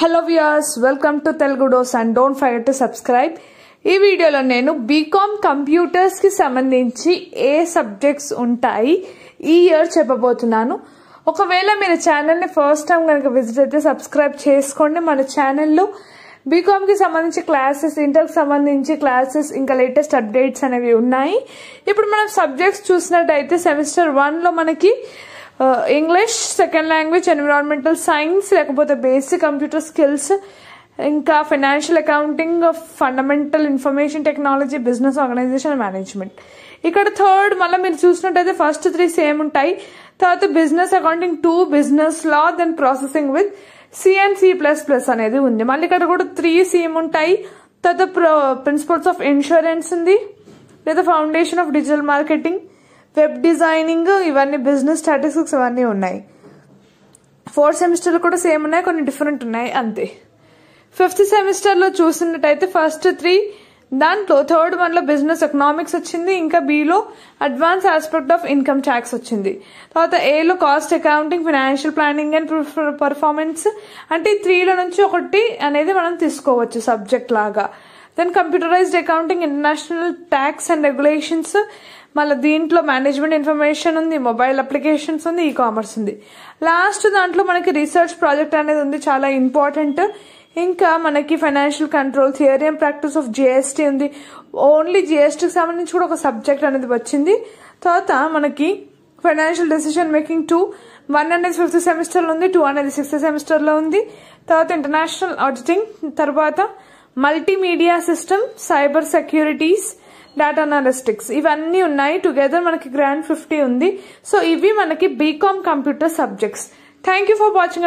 Hello viewers welcome to Telugu dose and don't forget to subscribe ఈ వీడియోలో నేను BCom కంప్యూటర్స్కి సంబంధించి ఏ సబ్జెక్ట్స్ ఉంటాయి ఈ ఇయర్ చెప్పబోతున్నాను. ఒకవేళ మీరు ఛానల్ని ఫస్ట్ టైం కనుక విజిట్ అయితే సబ్స్క్రైబ్ చేసుకోండి. మన ఛానల్లో బీకామ్కి సంబంధించి క్లాసెస్ ఇంటర్కి సంబంధించి క్లాసెస్ ఇంకా లేటెస్ట్ అప్డేట్స్ అనేవి ఉన్నాయి. ఇప్పుడు మనం సబ్జెక్ట్స్ చూసినట్టయితే సెమిస్టర్ వన్లో మనకి English second language environmental science లేకపోతే బేసిక్ కంప్యూటర్ స్కిల్స్ ఇంకా financial accounting fundamental information technology business organisation management ఇక్కడ థర్డ్ మళ్ళీ మీరు చూసినట్టయితే ఫస్ట్ త్రీ సేమ్ ఉంటాయి. తర్వాత business accounting two business law then processing with C and C plus plus అనేది ఉంది. మళ్ళీ ఇక్కడ కూడా త్రీ సేమ్ ఉంటాయి. తర్వాత ప్రిన్సిపల్స్ ఆఫ్ ఇన్సూరెన్స్ ఉంది. లేదా foundation of digital marketing web designing ఇవన్నీ బిజినెస్ స్టాటిస్టిక్స్ ఇవన్నీ ఉన్నాయి. ఫోర్త్ సెమిస్టర్లో కూడా సేమ్ ఉన్నాయి కొన్ని డిఫరెంట్ ఉన్నాయి అంతే. ఫిఫ్త్ సెమిస్టర్లో చూసినట్టయితే ఫస్ట్ త్రీ దాంట్లో థర్డ్ వన్లో బిజినెస్ ఎకనామిక్స్ వచ్చింది ఇంకా below advance aspect of income tax వచ్చింది. తర్వాత ఏలో cost accounting financial planning and performance అంటే త్రీలో నుంచి ఒకటి అనేది మనం తీసుకోవచ్చు సబ్జెక్ట్ లాగా. Then computerised accounting international tax and regulations మళ్ళీ దీంట్లో మేనేజ్మెంట్ ఇన్ఫర్మేషన్ ఉంది మొబైల్ అప్లికేషన్స్ ఉంది ఈ కామర్స్ ఉంది. లాస్ట్ దాంట్లో మనకి రీసెర్చ్ ప్రాజెక్ట్ అనేది ఉంది చాలా ఇంపార్టెంట్ ఇంకా మనకి financial control theory and practice of GST ఉంది. ఓన్లీ జిఎస్టీకి సంబంధించి కూడా ఒక సబ్జెక్ట్ అనేది వచ్చింది. తర్వాత మనకి financial decision making two one అనేది ఫిఫ్త్ సెమిస్టర్లో ఉంది టూ అనేది సిక్స్త్ సెమిస్టర్లో ఉంది. తర్వాత ఇంటర్నేషనల్ ఆడిటింగ్ తర్వాత multimedia system cyber securities data analytics ఇవన్నీ ఉన్నాయి. టుగెదర్ మనకి గ్రాండ్ ఫిఫ్టీ ఉంది. సో ఇవి మనకి BCom computer subjects thank you for watching